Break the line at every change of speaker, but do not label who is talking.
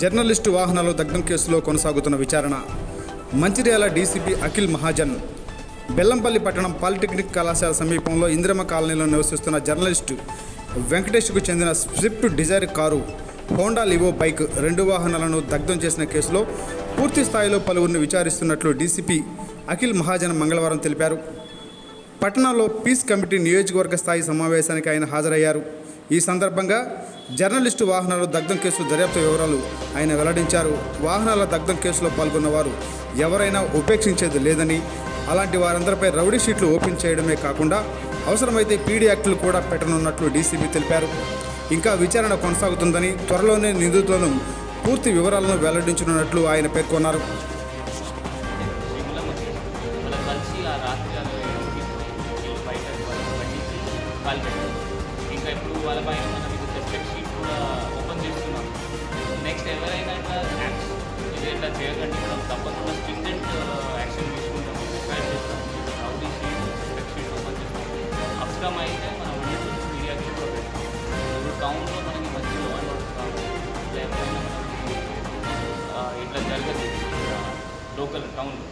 Journalist వాహనాలు దగ్ధం కేసులో కొనసాగుతున్న విచారణ. మంచిర్యాల డీసీపీ అఖిల్ మహాజన్. బెల్లంపల్లి పట్టణం పాలిటెక్నిక్ కళాశాల సమీపంలో ఇందిరమ కాలనీలో నివసిస్తున్న జర్నలిస్టు వెంకటేష్కు చెందిన Swift Dzire car Honda Livo bike రెండు వాహనాలను దగ్ధం చేసిన కేసులో పూర్తి స్థాయిలో పలువురిని విచారిస్తున్నట్లు డీసీపీ అఖిల్ మహాజన్ మంగళవారం తెలిపారు. పట్టణంలో పీస్ కమిటీ నియోజకవర్గ స్థాయి సమావేశానికి ఆయన హాజరయ్యారు. ఈ సందర్భంగా జర్నలిస్టు వాహనాలు దగ్ధం కేసు దర్యాప్తు వివరాలు ఆయన వెల్లడించారు. వాహనాల దగ్ధం కేసులో పాల్గొన్నవారు ఎవరైనా ఉపేక్షించేది లేదని అలాంటి వారందరిపై రౌడీ షీట్లు ఓపెన్ చేయడమే కాకుండా అవసరమైతే పీడీ యాక్టులు కూడా పెట్టనున్నట్లు డీసీబీ తెలిపారు. ఇంకా విచారణ కొనసాగుతుందని త్వరలోనే నిందితులను పూర్తి వివరాలను వెల్లడించనున్నట్లు ఆయన పేర్కొన్నారు.
వాళ్ళు పెట్టారు ఇంకా ఇప్పుడు వాళ్ళ పైన మనం ఇది సెపరేట్ షీట్ కూడా ఓపెన్ చేస్తున్నాం. నెక్స్ట్ ఎవరైనా ఇట్లా యాక్స్ ఇది ఇట్లా చేయకండి మనం తప్పకుండా స్ట్రింజెంట్ యాక్షన్ uh, తీసుకుంటాం. రిక్వైర్ చేస్తాం. Rowdy sheet separate sheet open చేస్తాం. అప్కమ్ అయితే మనం విజిట్ మీడియాకి కూడా పెడతాం ఇప్పుడు టౌన్లో మనకి మంచి లోన్ అండ్ ఆర్డర్ ఇట్లా జరగదు లోకల్ టౌన్లో